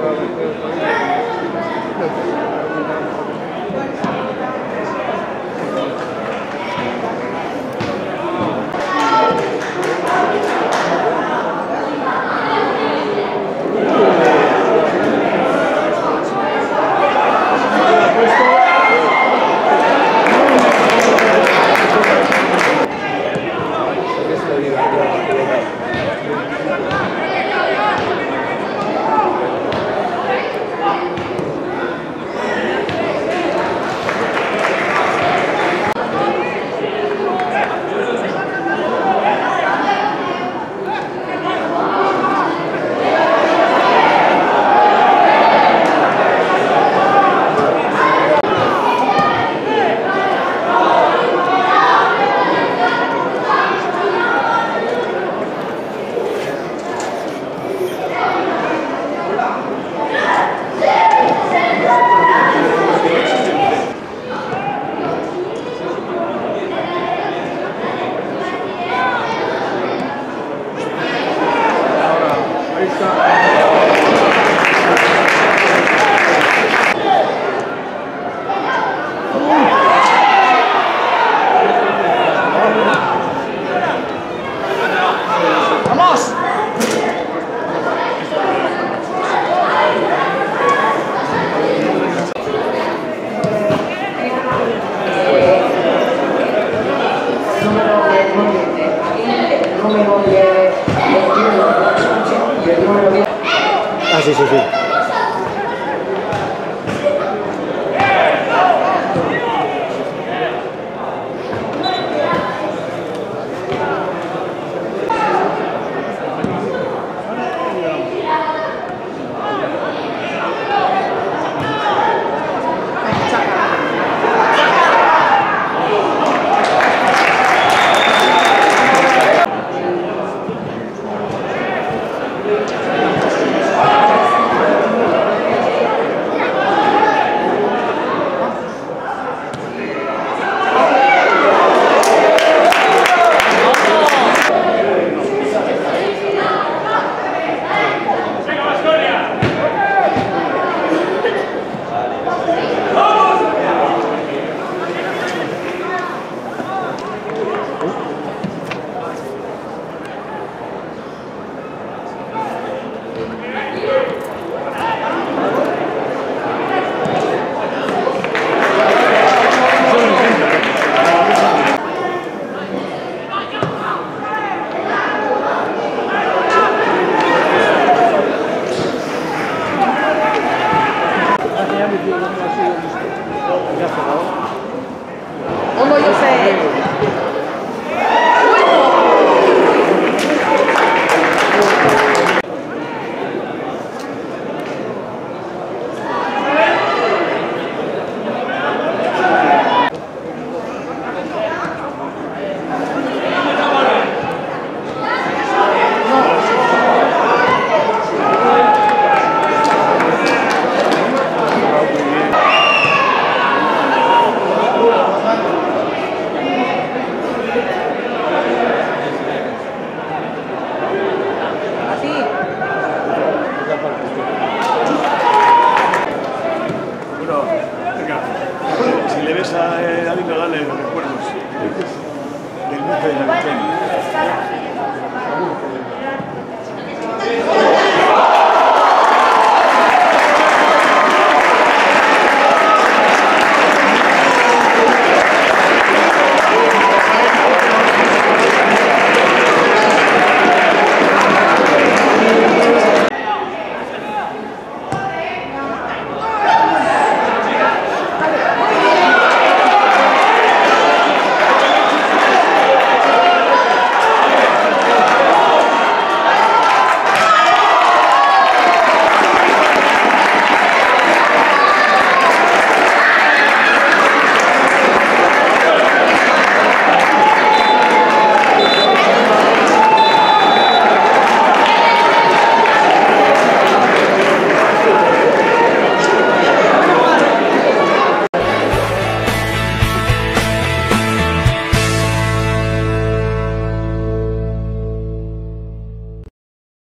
Obrigado.